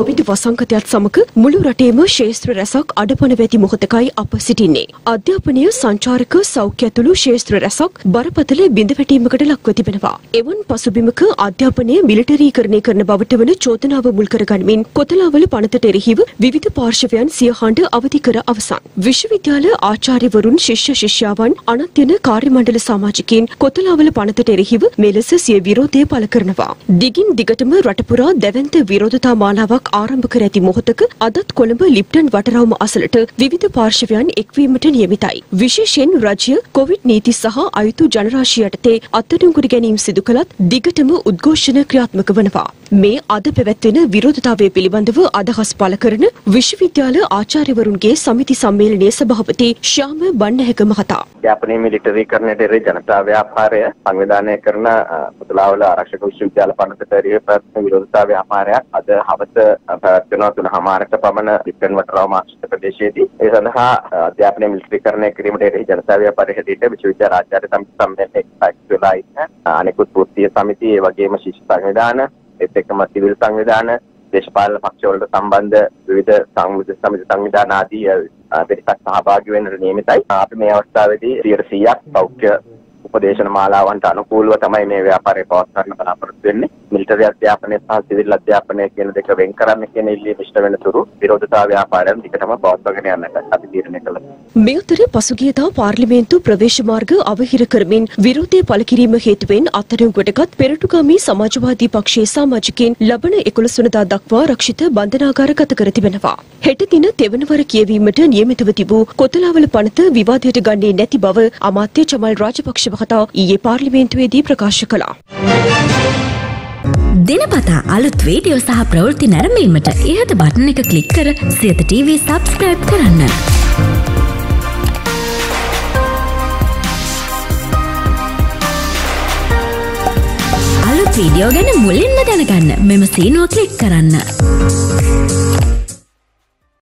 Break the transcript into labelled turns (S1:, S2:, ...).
S1: Covid වසංගතයත් සමග මුළු රටේම ශේත්‍ර රැසක් අඩපණ වැති මොහොතකයි අප සිටින්නේ. අධ්‍යාපනය සංචාරක සෞඛ්‍ය ඇතුළු ශේත්‍ර රැසක් බරපතල බිඳවැටීමකට ලක්ව තිබෙනවා. එවන් පසුබිමක අධ්‍යාපනය මිලිටරීකරණය කරන බවට වන චෝදනාව මුල් කරගනිමින් කොතලාවල පනතට එරෙහිව විවිධ පාර්ශවයන් සිය හඬ අවධි කර අවසන්. විශ්වවිද්‍යාල ආචාර්යවරුන් ශිෂ්‍ය ශිෂ්‍යාවන් අනත් යන කාර්යමණ්ඩල සමාජිකයින් කොතලාවල පනතට එරෙහිව මෙලෙස සිය විරෝධය පළ කරනවා. දිගින් දිගටම රටපුරා දැවන්ත විරෝධතා මාලාවක් ආරම්භ කර ඇති මොහොතක අදත් කොළඹ ලිප්ටන් වටරවුම අසලට විවිධ පාර්ශවයන් එක්වීමට නියමිතයි. විශේෂයෙන් රජය කොවිඩ් නීති සහ අයුතු ජනරාශි යටතේ අත්අඩංගුවට ගැනීම සිදු කළත් දිගටම උද්ඝෝෂණ ක්‍රියාත්මක වනවා. මේ අද පැවැත්වෙන විරෝධතාවය පිළිබඳව අදහස් පළ කරන විශ්වවිද්‍යාල ආචාර්යවරුන්ගේ සමිති සම්මේලනයේ සභාපති ශ්‍යාම බණ්ඩහැක මහතා.
S2: යාපනයේ මිලිටරීකරණයට එරෙහි ජනතා ව්‍යාපාරය සංවිධානය කරන පුතලාවල ආරක්ෂක විශ්වවිද්‍යාල පනතට එරෙහිව පැවැත්වෙන විරෝධතා ව්‍යාපාරයක් අද හවස පැවැත්වෙනවා තුන හමාරට පමණ ලිප්ටන් වටරවම ආශ්‍රිත ප්‍රදේශයේදී ඒ සඳහා අධ්‍යාපනය මිලිටරීකරණය කිරීමට එරෙහි ජනතා ව්‍යාපාරය හැටියට විශ්වවිද්‍යාල ආචාර්ය සමිති සම්මේලනයේ එක්සත් වෙලා ඉන්න අනෙකුත් වෘත්තීය සමිති ඒ වගේම ශිෂ්‍ය සංවිධාන ඒත් එක්කම සිවිල් සංවිධාන දේශපාලන පක්ෂවලට සම්බන්ධ විවිධ සංවිධ සමිති සංවිධාන ආදී පිරිසක් සහභාගී වෙන්නට නියමිතයි. අපි මේ අවස්ථාවේදී 100%ක් සෞඛ්‍ය උපදේශන මාලාවන්ට අනුකූලව තමයි මේ ව්‍යාපාරය පවත්වන්න බලාපොරොත්තු වෙන්නේ. මිලිටරි අධ්‍යාපනය සහ සිවිල් අධ්‍යාපනය කියන දෙක වෙන් කරන්න කියන ඉල්ලීම ඉෂ්ට වෙන තුරු විරෝධතා ව්‍යාපාරයන් දිගටම පවත්වාගෙන යන්නට අපි තීරණය කළා.
S1: මේ අතර පසුගියදා පාර්ලිමේන්තු ප්‍රවේශ මාර්ග අවහිර කරමින් විරෝධය පළ කිරීම හේතුවෙන් අත්අඩංගුවටගත් පෙරටුගාමී සමාජවාදී පක්ෂයේ සමාජිකයින් ලබන 11 වනදා දක්වා රක්ෂිත බන්ධනාගාරගත කර තිබෙනවා. හෙට දින තෙවනවර කියවීමට නියමිතව තිබූ කොතලාවල පනත විවාදයට ගන්නේ නැති බව අමාත්‍ය චමල් රාජපක්ෂ මහතා ඊයේ පාර්ලිමේන්තුවේදී ප්‍රකාශ කළා.
S3: දිනපතා අලුත් වීඩියෝ සහ ප්‍රවෘත්ති නැරඹීමට ඉහත බටන එක ක්ලික් කර සියත TV සබස්ක්‍රයිබ් කරන්න. අලුත් වීඩියෝ ගැන මුලින්ම දැනගන්න මෙම සීනුව ක්ලික් කරන්න.